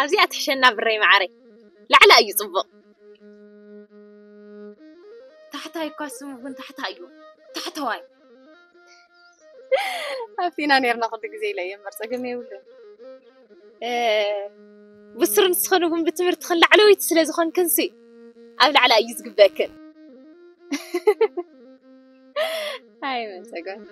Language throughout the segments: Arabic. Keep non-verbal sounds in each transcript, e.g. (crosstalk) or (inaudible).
ኣብዚኣ ትሕሸና ብረይ ማዕረ ላዕላ እዩ ፅቡቕ ታሕታይ እኳ ስሙ ግን ታሕታ እዩ ታሕተዋይ (laughs) ኣብቲና ነርና ኩሉ ግዜ ኢለ እየ እምበር ፀገም የብሉን ብስር ንስኾኑ ግን ብትምህርቲ ክንላዕለወይቲ ስለ ዝኾንክንሲ ኣብ ላዕላ እዩ ዝግበአክን ኣይ መፀገም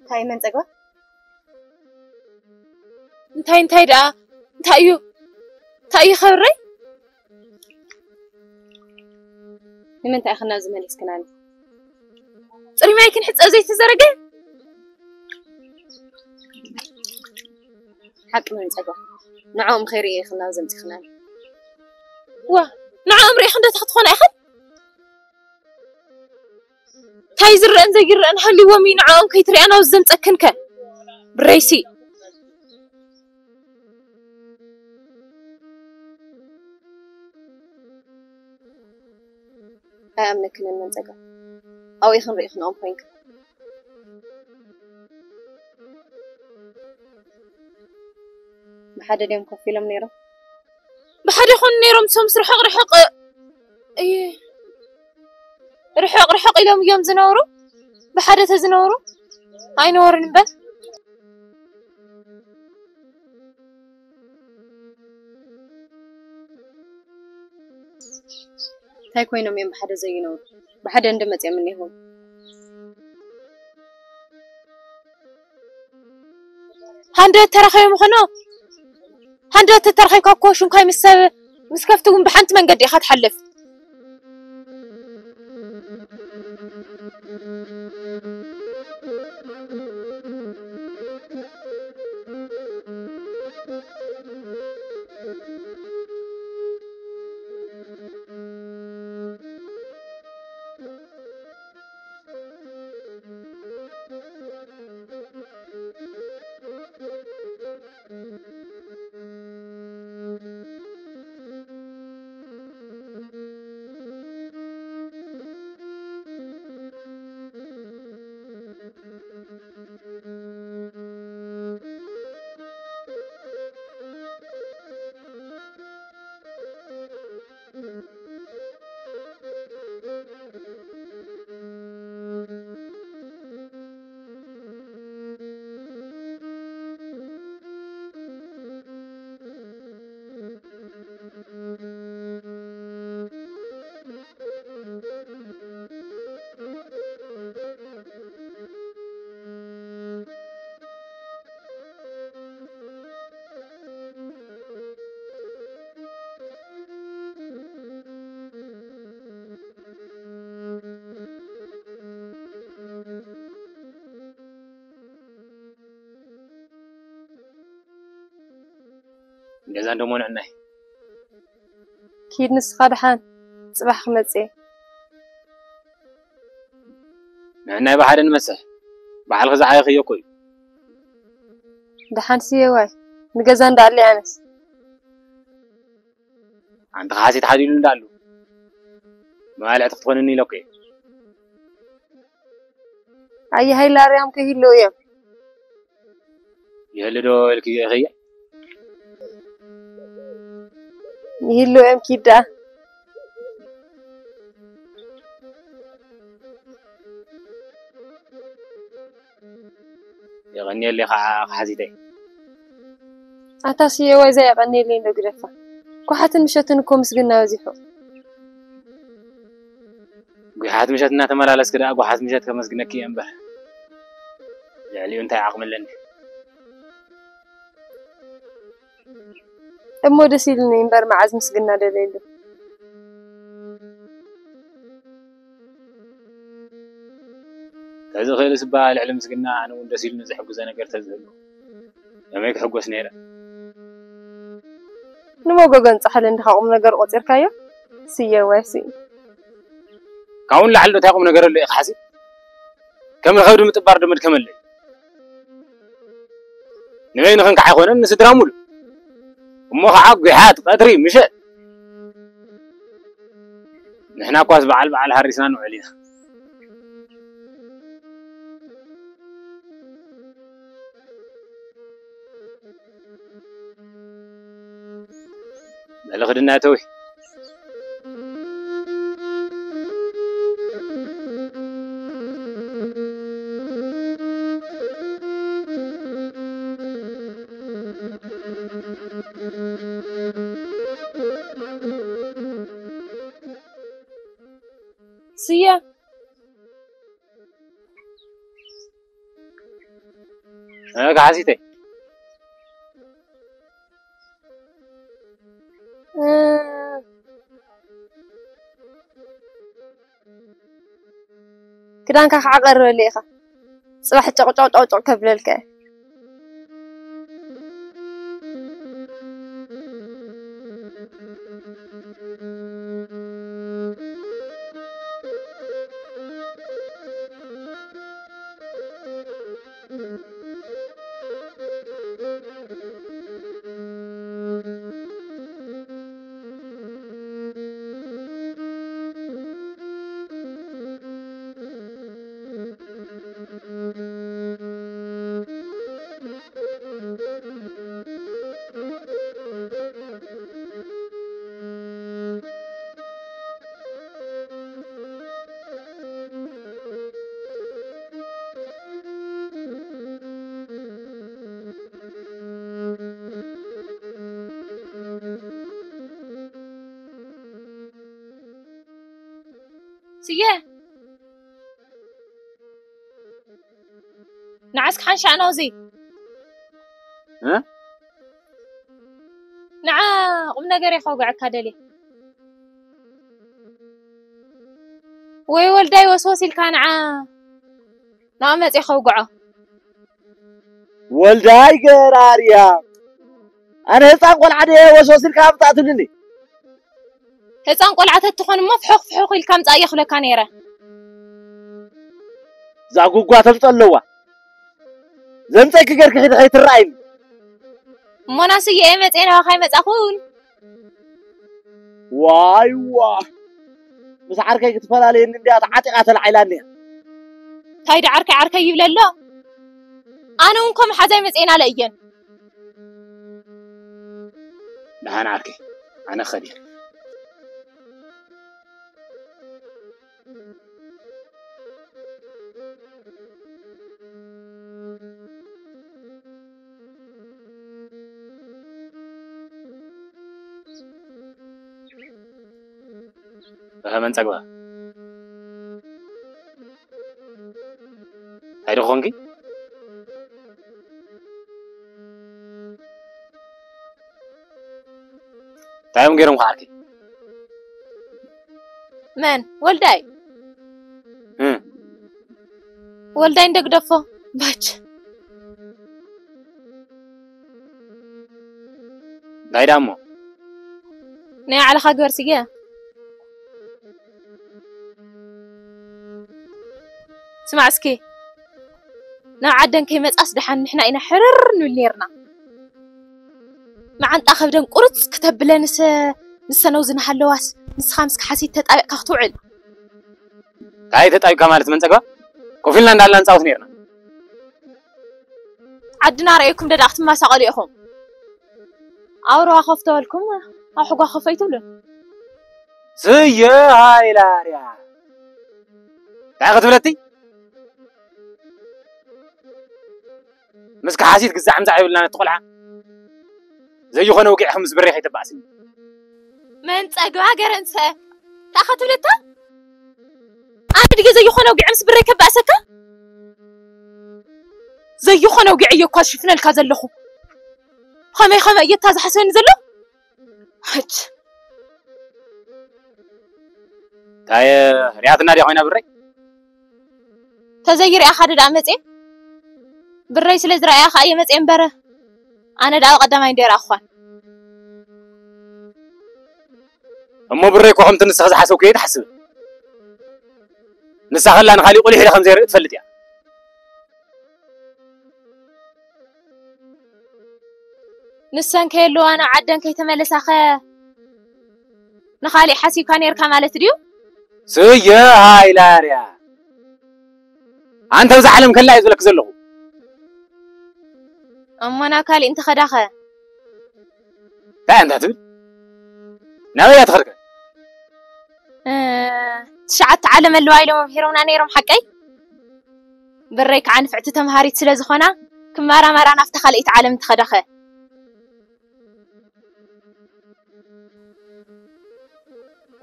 እንታይ መን ፀገባ እንታይ እንታይ ደኣ እንታይ እዩ እንታይ እዩ ኸብረይ ንምንታይ ኢኻ ናብ ዝመሊስክናኒ ፅሩይ ማይ ክንሕፀብ ዘይተዘረገ ሓቂ መን ፀገባ ንዕኦም ከይርኢ واه نعم ريح عندها تخطفون أحد تاي زرأن زي رأن هلي ومي نعم كي أنا وزن تأكنك بريسي أمنك من منزقة أو يخن ريخ نوم بينك ما حدا اليوم كفيلم نيرو ነይሮም ብሓደ ይኾኑ ነይሮም ሶምስ ርሕቕ ርሕቕ እየ ርሕቕ ርሕቕ ኢሎም እዮም ዝነብሩ ብሓደ ተዝነብሩ ኣይነበሩን እምበር እንታይ ኮይኖም እዮም ብሓደ ዘይነብሩ ብሓደ እንደመፅኦም እኒሆም ሃንደበት ተራኺቦም ይኾኖ هندرة تترخي كوكوش ومكاي مس مسكفتهم بحنت من قد خد حلف. ኢኻ ትሓልፍ ገዛ እንደመሆንዕና ኪድ ንስኻ ድሓን ፅባሕ ክመፅእ እየ ንሕናይ ብሓደ ንመፅሕ በዓል ክዛዓይ ክየኮ እዩ ድሓን ስየ ዋይ ንገዛ እንዳኣለ ኣነስ ኣንተ ካሓሲት ሓዲሉ እንዳሉ መባልዕቲ ክትኮንኒ ኢለኮ እየ ኣየሃይ ላርያም ከይህልው እዮም ይህሊ ዶ ኢልክዮ ይኽየ ይህልው እዮም ኪድ ደኣ ይቐኒየለ ከዓ ካሓሲተይ ኣታ ስየ ዋይ ዘየቐኒየለይ ዶ ግደፋ ኳሓትን ምሸትን እኮ ምስግና በዚሑ ጉሓት ምሸት እናተመላለስክ ደኣ ጉሓት ምሸት ከመስግነኪ እየ እምበር ልዕሊኡ እንታይ ዓቕሚ ኣለኒ እሞ ደስ ኢሉኒ እምበር መዓዝ ምስግና ደለየሉ ከዚ ክእል ዝበሃል ልዕሊ ምስግና ኣነ እውን ደስ ኢሉኒ ዘሕጉዘ ነገር ተዝህሉ ከመይ ክሕጎስ ነይረ ንመጎጎን ፃሕሊ እንድኻ ቁም ነገር ቆፂርካዮ ስየ ዋይ ሲ ካብኡን ላዕሊ ዶ እንታይ ቁም ነገር ኣሎ ኢኻ ሓሲብ ከም ንከብዲ ምጥባር ዶ መድከመለይ ንበይ ንክንከዓ ኣይኮነን ንስድራ ሙሉ مخ عق حات قدري مش نحنا كواس بعل بعل هرسان وعلينا لخدنا توي عزيزتي كدانكا خا عقر ليخا صباح تقطع تقطع كبللك እየ سيه نعسك حنشع نوزي ها؟ نعا قم نقري خوقع كادلي وي ولداي وسوسي الكان عا نعم زي خوقعه ወልዳይ ገራርያ ኣነ ህፃን ቆልዓ ድየ ወስወሲልካ ምጣእትልኒ هزان قلعت هتخون ما فحوق فحوق الكام زاي خلا كانيرة زاقو قوات تطلوا زم تاك غير كحد خيت الرأيم مناسي يا إمت أنا وخيمة أخون واي واي بس عركة يتفلا لي إن بيات عتقة العلانية هاي عركة عركة يبلا لا أنا أمكم حزيمة أنا لأيين نحن عركة أنا خليل خدير فهمن تقوى هيدو خونكي ታዮም ገይሮም ከዓርኪ መን ወልዳይ እ ወልዳይ እንደግደፎ ባች ዳይዳ እሞ ናይ ዓለኻ ስማዕ እስኪ ናብ ዓደን ከይመፃስ ድሓን ንሕና ኢና ሕርር ንብል ነርና መዓንጣ ከብደን ቁርፅ ክተብለ ንሰ ንሰነው ዝናሃለዋስ ንስኻ ምስኪ ሓሲት ተጣቢቕካ ክትውዕል ታይ ተጣቢብካ ማለት መን ፀግባ ኮፍ ኢልና እንዳልና ንፃወት ነርና ዓድና ርአየኩም ደዳ ክትመሳቐሉ ኢኹም ኣውረዋ ከፍ ተበልኩም ኣብ ሕጓ ከፈይ ትብሉን ስየ ሃይላርያ እንታይ ክትብለቲ ምስኪ ሓሲት ግዛዕ ምዛዕ ይብልና ነቲ ቆልዓ ዘይኮነ ውቂዕ ምስ ብሬ ከይተባእስኒ መን ፀግባ ገረንሰ ታኻ ትብለታ ኣነ ድጌ ዘይኮነ ውጊዕ ምስ ብረይ ከባእሰካ ዘይኮነ ውጊዕ እየ እኳ ዝሽፍነልካ ዘለኹ ከመይ ከመይ እየታ ዝሓስበኒ ዘሎ ሕጅ እንታይ ርያትና ድያ ኮይና ብረይ ተዘይርአኻ ድዳ መፅአ ብረይ ስለ ዝረኣያኻ እየ መፅአ እምበረ ኣነ ዳ ቀዳማይ እንዴራ እኳን እሞ ብረይ ኮ ከምቲ ንስኻ ዝሓሰብኩ እየ ትሓስብ ንሳ ከላ ንካሊእ ቆሊሕ ኢለ ከምዘይርኢ ትፈልጥ እያ ንሰን ከየለዋ ናብ ዓደን ከይተመለሳኸ ንኻሊእ ሓሲብካ ነርካ ማለት ድዩ ስየ ሃይላርያ ኣንተ ብዛ ዓለም ከላ እዩ ዝብለክ ዘለኹ እሞ ናብ ካሊእ እንትኸዳኸ እንታይ እንታ ትብል ናበይ እያ ትኸድከ እ፣ ትሽዓተ ዓለም ኣለዋ ኢሎም ኣምሂሮምና ነይሮም ሓቀይ ብረይ ከዓ ንፍዕቲ ተምሃሪት ስለ ዝኾና ክመራመራ ናብታ ካልእቲ ዓለም እንትኸዳኸ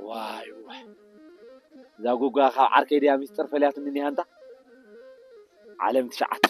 ዋይ ዋይ እዛ ጉጓ ካብ ዓርከይ ድያ ሚስጥር ፈልያት እኒኣ እንታ ዓለም ትሽዓተ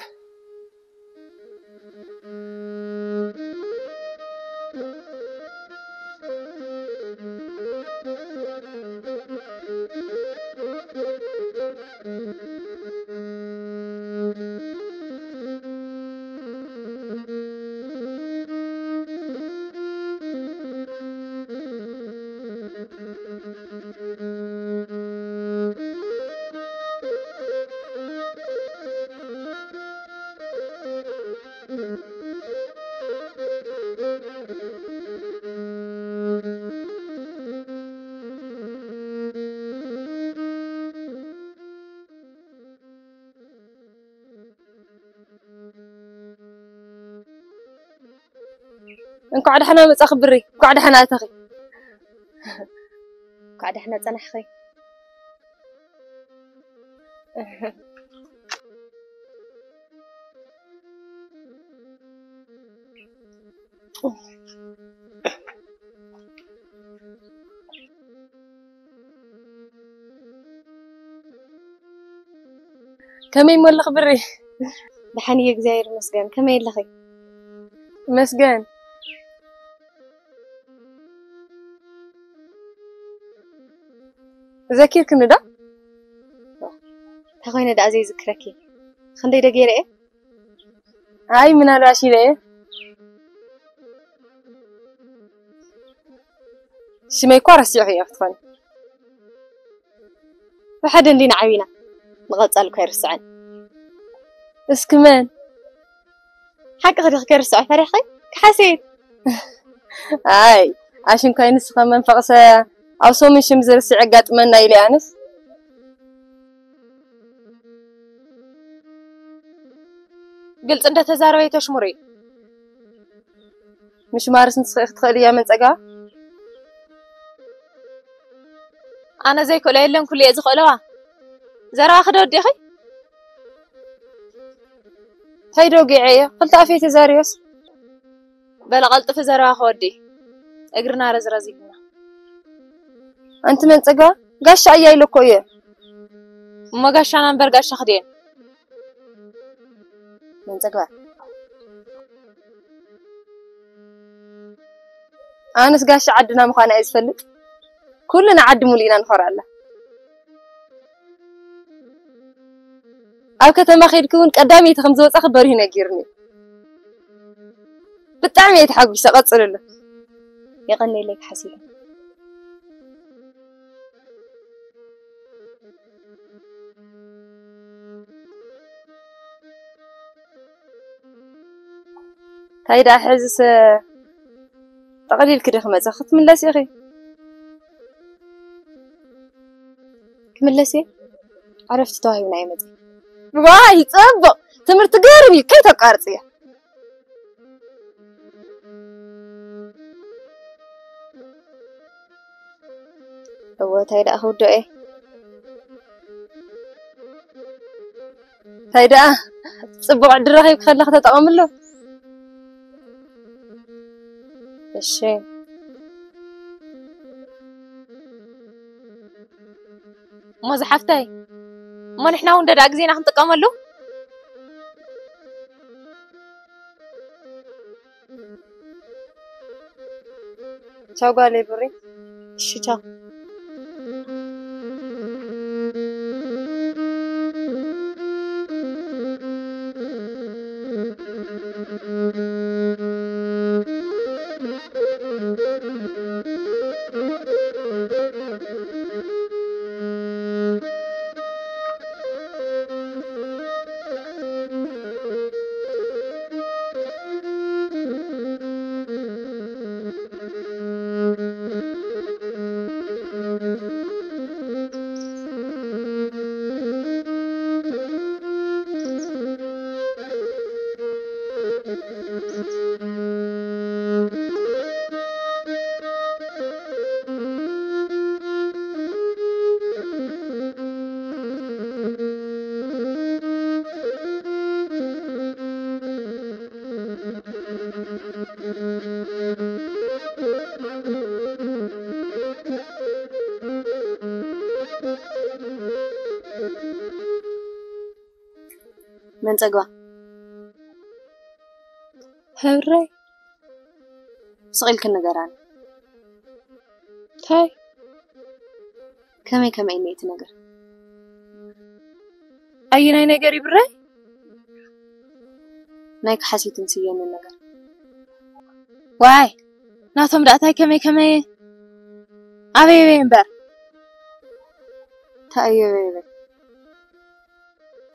እንኳዕ ደሕና መጻኺ ብሪ እንኳዕ ደሕና ኣተኺ ኳዕ ደሕና ፀናሕኺ ከመይ መለኽ ብሪ ድሓንየ እግዚኣብሔር ይመስገን ከመይ ኣለኺ መስገን ዘኪርክኒ ዶ እንተኾይነ ዳኣ ዘይዝክረኪ ክንደይ ደ ገይረ እየ ኣይ ምናልባሽ ኢለ እየ ሽመይ እኳ ረሲዑ እየ ክትኾን ብሓደ እንዲና ዓቢና ንቐጻል እኳ ይርስዐን እስኪ መን ሓቂ ክዲ ከይርስዖ ፈሪኽኺ ክሓሴት ኣይ ኣሽንኳይ ንስኸ መንፈቕሰ ኣብ ሶምን ሽም ዝርስዕ ኣጋጥመና ኢለ ኣነስ ግልፂ እንደተዛረበ ተሽሙር እዩ ምሽማርስ ንትኽእል ክትኽእል እያ መንፀጋ ኣነ ዘይክእሎ የለን ኩሉ እየ ዝኽእለዋ ዘረባ ክደወዲኺ እንታይ ደውጊዐ እየ ክልተ ኣፈይ ተዛሪበስ በለ ቀልጥፊ ዘረባ ክወዲ እግርና ረዝረዝ ይብና ኣንቲ መንፀጋ ጋሻ እያ ኢለ እኮ እየ እሞ ጋሻና እምበር ጋሻ ክድየን መንፀጋ ኣነስ ጋሻ ዓድና ምዃና እየ ዝፈልጥ ኩልና ዓዲ ሙሉእና ንኸር ኣላ ኣብ ከተማ ከይድክ እውን ቀዳመይቲ ከም ዝወፃኺ በሪሁ ነጊርኒ ብጣዕሚ እየ ተሓጒሰ ቀፅል ኣሎ የቐኒለይ ክሓሲብ تايدا حزس تغلي الكريخ خمسة خط من لسي غي كم لسي عرفت توهي من عيمة واي تابع تمر تقاربي كي تقارتي هو تايدا أخود إيه؟ تايدا صبغ عند الرهيب خلاك تتقام له. ተጠቐምሎ እሺ እሞ ዝሓፍታይ እሞ ንሕና እውን ደዳእ ግዜና ክንጥቀመሉ ቻው ጓለይ ብሪ እሺ ቻው መንፀጓ ሕብረይ ስቂልክ ንገራኒ እንታይ ከመይ ከመይ እኒአ እቲ ነገር ኣየናይ ነገር ይብረይ ናይ ክሓሲትን ስየንን ነገር ዋይ ናቶም ዳእታይ ከመይ ከመይ ኣበይ ኣበይ እምበር ተኣየበየበ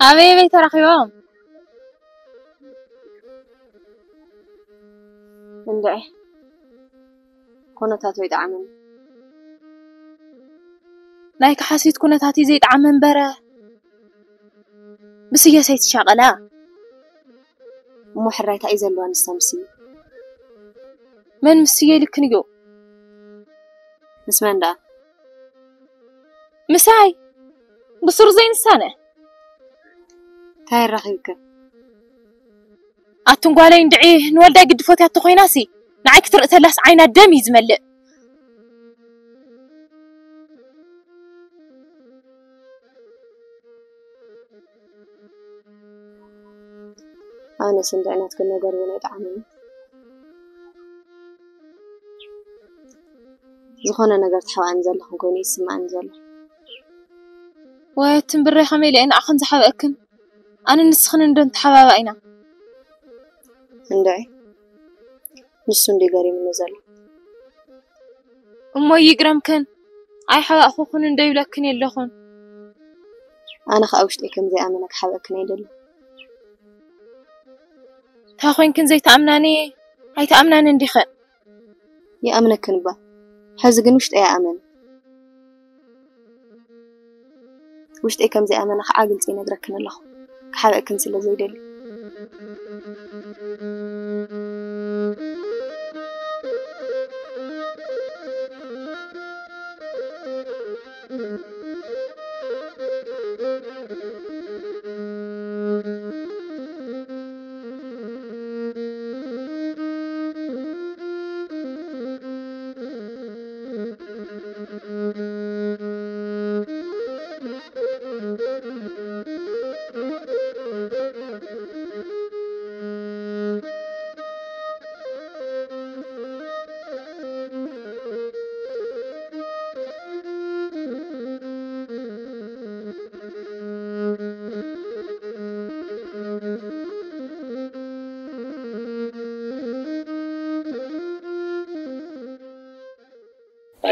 ኣበይ ኣበይ ተራኺቦም እንድዐ ኩነታት ወይ ጣዕምን ናይ ክሓሲት ኩነታት እዩ ዘይጣዕመ እምበረ ብስየ ሰይትሻቐላ እሞ ሕራይታ እዩ ዘለዋ ንሳ ምስ እዩ መን ምስየ ይልክን እዩ ምስ መን ደኣ ምሳይ ብሱር ዘይንሳነ እንታይ ረኺብክን ኣቱን ጓለይ እንድዒ ንወልዳይ ግድፎት ያቶ ኮይናሲ ንዓይ ክትርኢ ተላስ ዓይና ደም እዩ ዝመልእ ኣነ ስንድዕናት ክነገር እውን ኣይጠዓመኒ ዝኾነ ነገር ትሓብኣኒ ዘለኹን ኮይኑ ይስማዓኒ ዘሎ ወየትን ብረይ ከመይ ኢለ ንኣኹን ዝሓበአክን ኣነ ንስኽን እንዶ እንትሓባባ ኢና እንድዒ ንሱ እንዲ ገሪምኒ ዘሎ እሞ ይግረምክን ኣይሓባእኹኹን እንዶ ይብለክን የለኹን ኣነ ከዓ ውሽጠይ ከምዘይኣመነ ክሓብአክን ኣይደሊ እንታ ኮንክን ዘይተኣምናኒ ኣይተኣምናኒ እንዲኸን ይኣምነክን እባ ሕዚ ግን ውሽጠይ ኣይኣመነ ውሽጠይ ከምዘይኣመነ ከዓ ግልፂ ይነግረክን ኣለኹ ክሓብአክን ስለ ዘይደሊ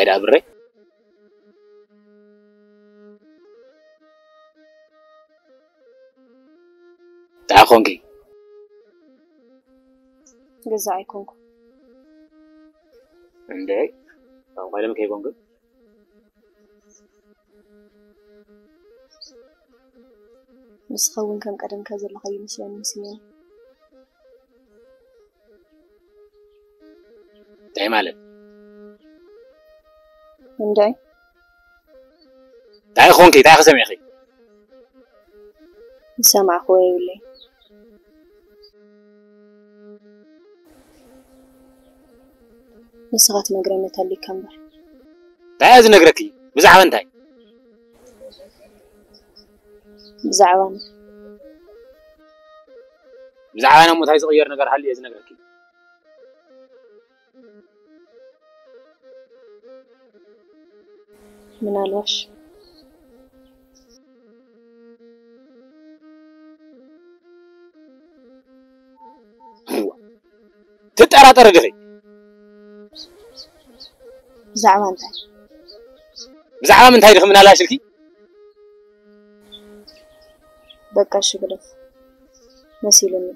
ባይዳ ብረይ እንታይ ኮንኪ ገዛ ኣይኮንኩ እንደ ካብ ኮይለም ከይኮንክ ንስኸውን ከም ቀደምካ ዘለኻ ይመስለኒ መስለኒ جاي تعال خونك تعال خسم يا أخي سامع أخوي ولا نسغات نقرنت اللي كمبر تعال نقرك لي بزعوا انتي بزعوا بزعوا أنا مو تايز غير نقر هل يزنقرك لي من الوش أيوة. تتأرى ترى قري بزعما انت بزعما من تايرخ من على شلكي بقى شغلف مسيلني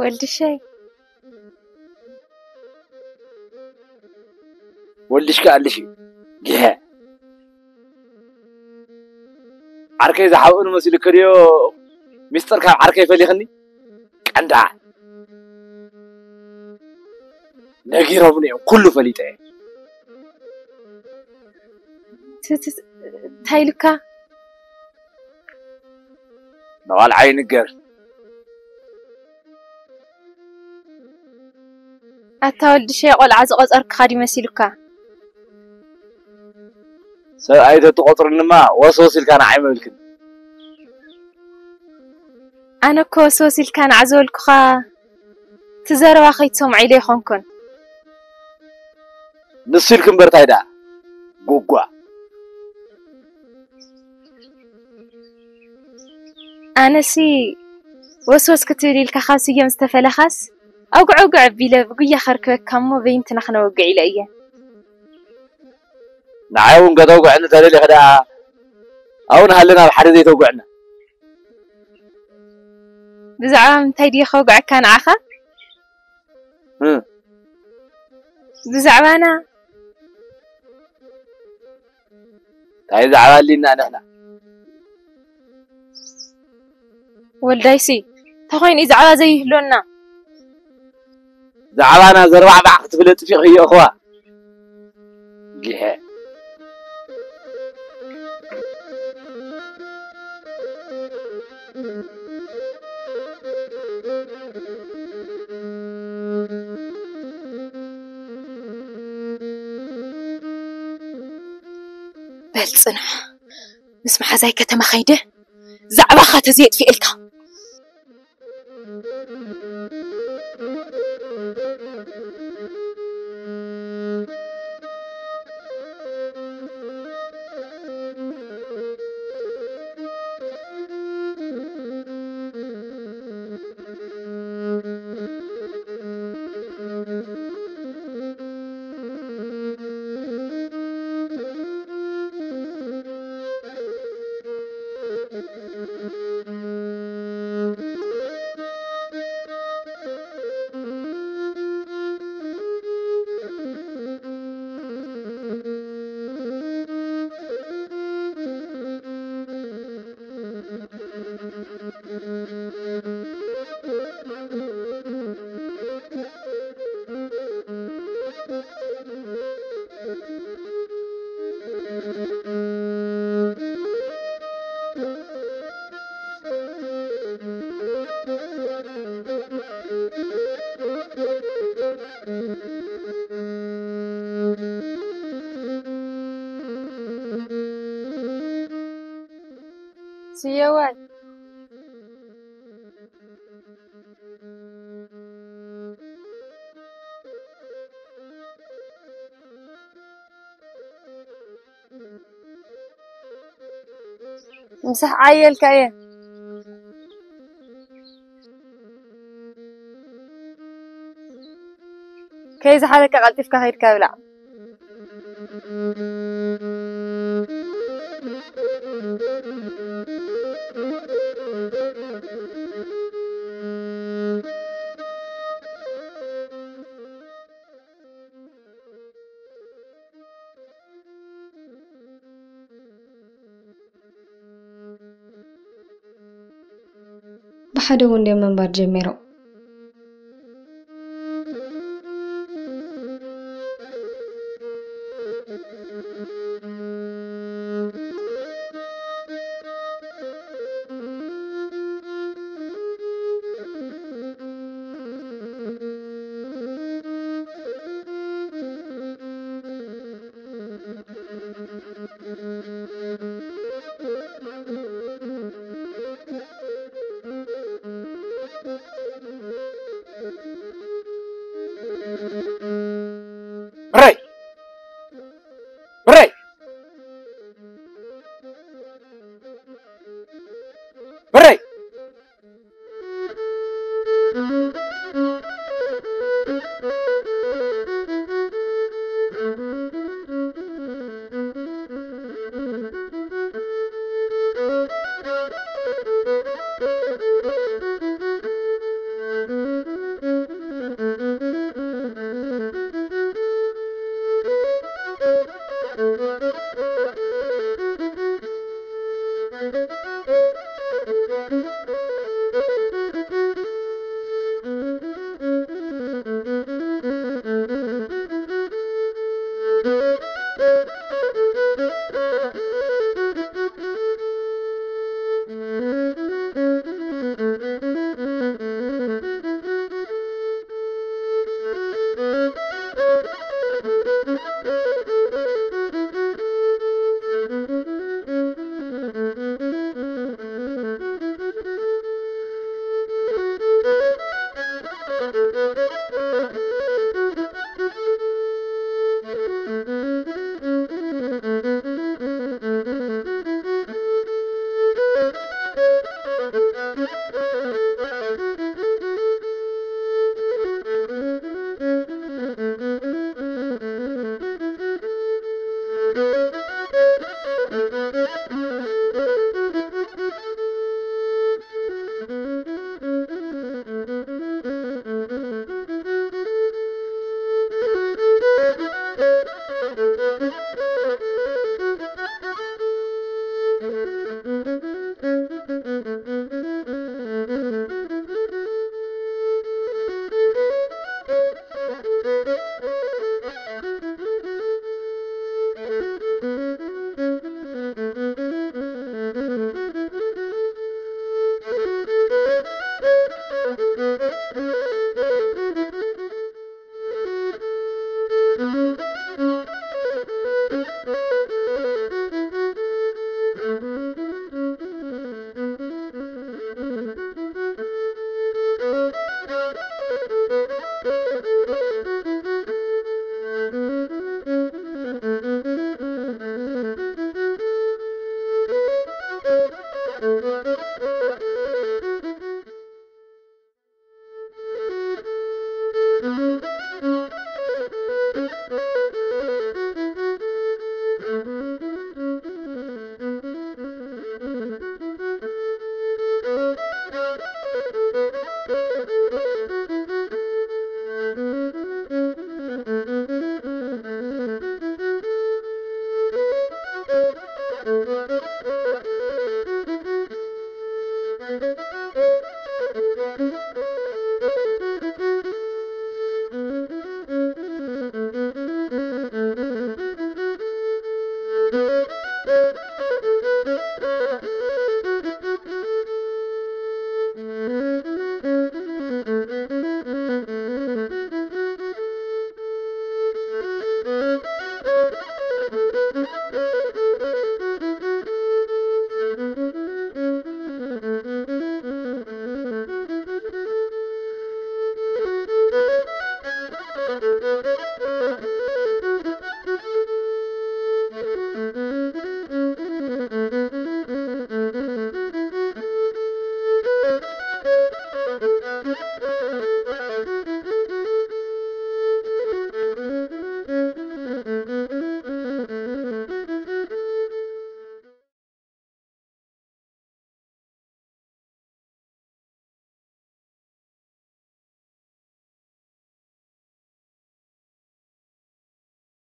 ولدي الشاي ولدي شكا علشي جه. عركي إذا حاول مسيل كريو. مستر كان عركي فلي خني كندا نغيرهم نيو. كله فليته تايلكا نوال عين قرد ወልድሸይ ቆልዓ ዝቆፀርክኻ ዲ መሲሉካ ሰብኣይ ተትቆፅርንማ ወስወስ ኢልካ ንዓይ መብልክን ኣነ እኮ ወስወስ ኢልካ ንዓዘበልኩኻ ትዘረባ ከይትሰምዐ ኢለ ይኾንኩን ንሱ ኢልክ እምበር እንታይ ደኣ ጉጓ ኣነሲ ወስወስ ክትብል ኢልካ ካብ ስዮም ዝተፈለኻስ أوقع أوقع بلا بقية خركبك كم وبين تنخنا أوقع إلي نعاون قد أوقعنا تالي غدا. أو نهلنا الحريدي توقعنا. بزعام انتي دي خوقع كان عخا بزعبانا تاي زعبان لنا نحنا والدايسي تخوين إزعبا زي هلونا. ዛዕባና ዘርባዕባዕ ክትፍለጥ ፊቕ እዮ እኽዋ ጊሐ በልፅና ምስ መሓዛይ ከተማ ኸይደ ዛዕባኻ ተዘየጥፊ مسح عيل كايه كيزا حالك غلطي في كهير كاولا እውን ድዮም ምንባር ጀሚሮም